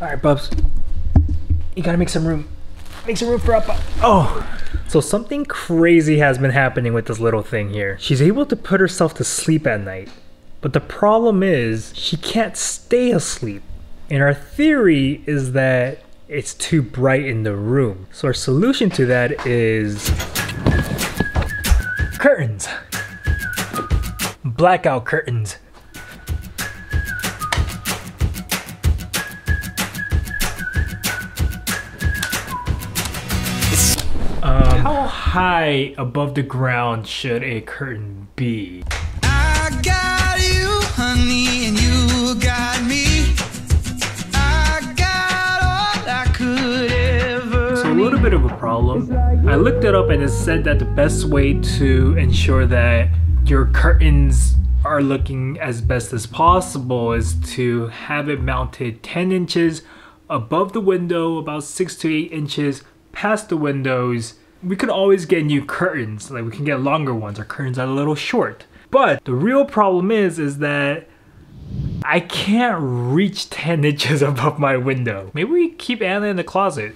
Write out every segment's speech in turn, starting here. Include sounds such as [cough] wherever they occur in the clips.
All right, Bubs. You gotta make some room. Make some room for Appa. Oh. So something crazy has been happening with this little thing here. She's able to put herself to sleep at night. But the problem is she can't stay asleep. And our theory is that it's too bright in the room. So our solution to that is curtains. Blackout curtains. How high above the ground should a curtain be? I got you, honey, and you got me. I got all I could ever So a little bit of a problem. I looked it up and it said that the best way to ensure that your curtains are looking as best as possible is to have it mounted 10 inches above the window, about 6 to 8 inches past the windows. We could always get new curtains, like we can get longer ones. Our curtains are a little short. But the real problem is is that I can't reach 10 [laughs] inches above my window. Maybe we keep Anna in the closet.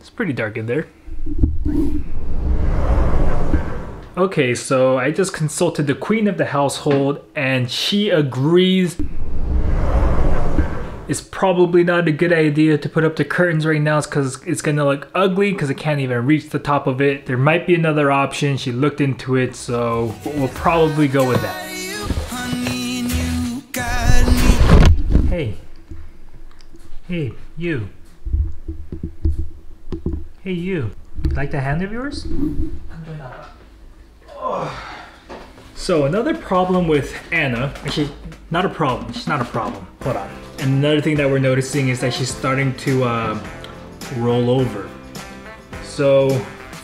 It's pretty dark in there. Okay, so I just consulted the queen of the household and she agrees it's probably not a good idea to put up the curtains right now because it's gonna look ugly because I can't even reach the top of it. There might be another option. She looked into it, so we'll probably go with that. Hey. Hey, you. Hey, you. You like the hand of yours? So another problem with Anna, actually not a problem, she's not a problem. Hold on. Another thing that we're noticing is that she's starting to uh, roll over. So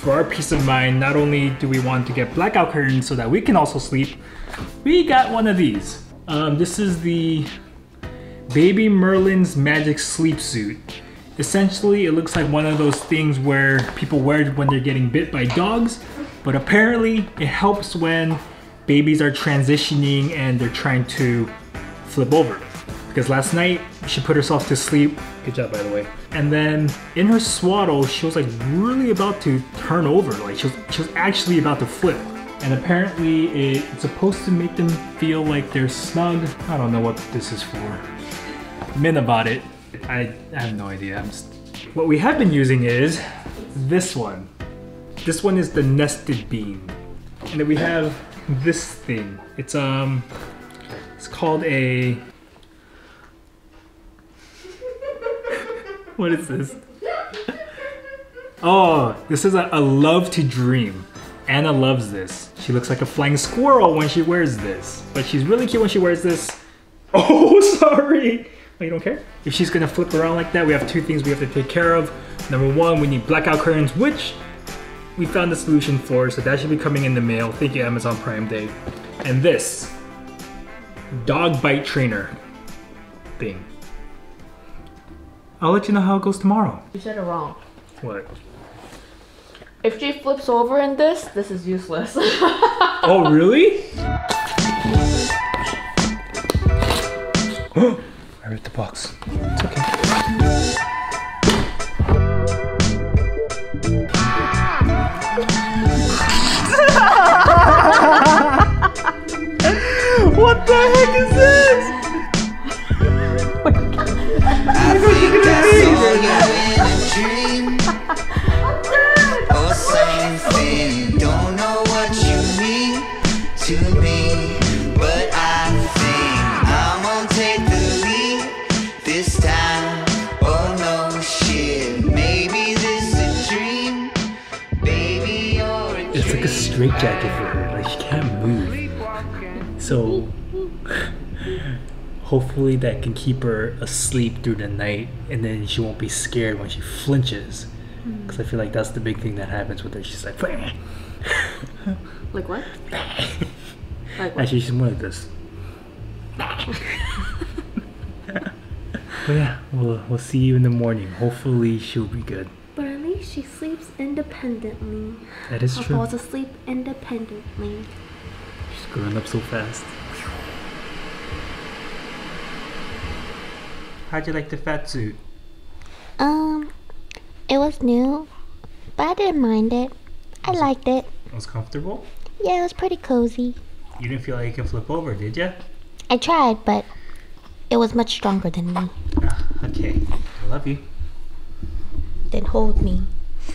for our peace of mind, not only do we want to get blackout curtains so that we can also sleep, we got one of these. Um, this is the Baby Merlin's Magic Sleep Suit. Essentially, it looks like one of those things where people wear it when they're getting bit by dogs, but apparently it helps when babies are transitioning and they're trying to flip over. Because last night she put herself to sleep. Good job, by the way. And then in her swaddle, she was like really about to turn over. Like she was, she was actually about to flip. And apparently it- it's supposed to make them feel like they're snug. I don't know what this is for. Min about it. I, I have no idea. I'm just... What we have been using is this one. This one is the nested bean. And then we have this thing. It's um it's called a What is this? Oh, this is a, a love to dream. Anna loves this. She looks like a flying squirrel when she wears this. But she's really cute when she wears this. [laughs] Oh, sorry. Oh, you don't care? If she's gonna flip around like that, we have two things we have to take care of. Number one, we need blackout curtains, which we found the solution for, so that should be coming in the mail. Thank you, Amazon Prime Day. And this dog bite trainer thing. I'll let you know how it goes tomorrow. You said it wrong. What? If she flips over in this, this is useless. [laughs] Oh, really? [gasps] I ripped the box. A straitjacket for her. Like she can't move. So hopefully that can keep her asleep through the night, and then she won't be scared when she flinches. Mm. Because I feel like that's the big thing that happens with her. She's like, [laughs] like what? [laughs] Like what? actually, she's more like this. [laughs] but yeah, we'll we'll see you in the morning. Hopefully she'll be good. But she sleeps independently. That is Or true. falls asleep independently. She's growing up so fast. How'd you like the fat suit? Um, it was new, but I didn't mind it. I liked it. It was comfortable? Yeah, it was pretty cozy. You didn't feel like you could flip over, did you? I tried, but it was much stronger than me. Ah, okay. I love you. Then hold me. [laughs]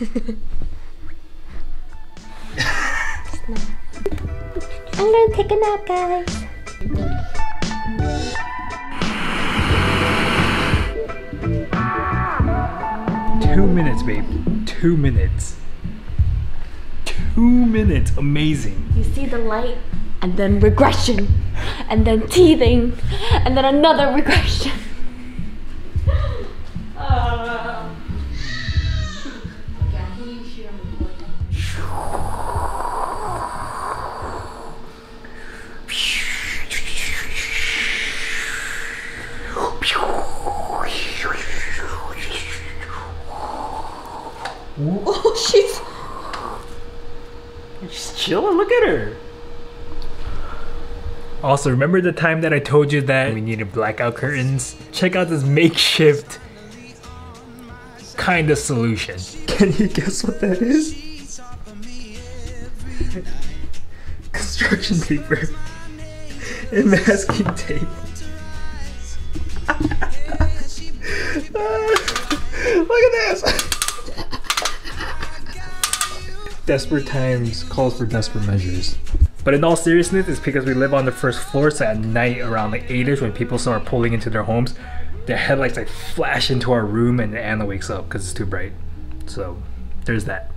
I'm gonna take a nap, guys. Two minutes, babe. Two minutes. Two minutes. Amazing. You see the light, and then regression, and then teething, and then another regression. [laughs] Oh, she's. She's chilling. Look at her. Also, remember the time that I told you that we needed blackout curtains? Check out this makeshift kind of solution. [laughs] Can you guess what that is? Construction paper [laughs] and masking tape. Look at this. [laughs] desperate times calls for desperate measures. But in all seriousness, it's because we live on the first floor, so at night around like 8ish when people start pulling into their homes, their headlights like flash into our room and Anna wakes up because it's too bright. So there's that.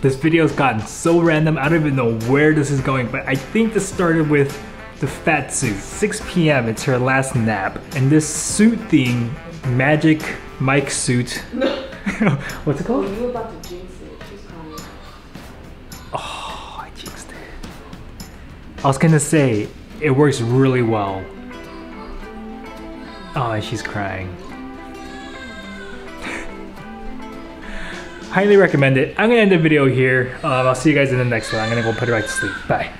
This video has gotten so random, I don't even know where this is going, but I think this started with the fat suit. 6 p.m., it's her last nap, and this suit thing, magic Mike suit. [laughs] What's it called? You were about to jinx it. She's. Oh, I jinxed it. I was gonna say, it works really well. Oh, she's crying. Highly recommend it. I'm gonna end the video here. Um, I'll see you guys in the next one. I'm gonna go put her back to sleep. Bye.